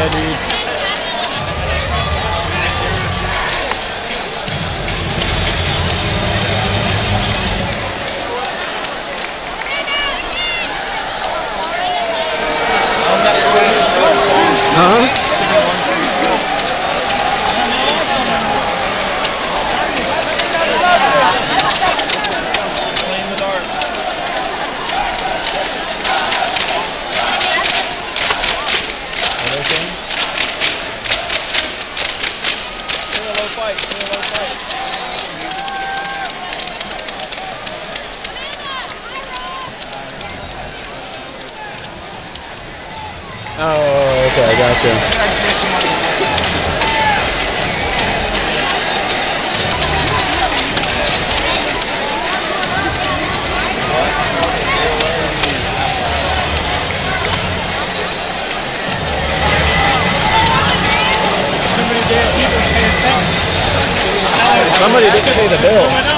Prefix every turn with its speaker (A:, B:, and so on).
A: Yeah. Oh, okay, I gotcha.
B: Transmission money.
C: Too many damn people paying tax.
A: Somebody didn't pay the bill.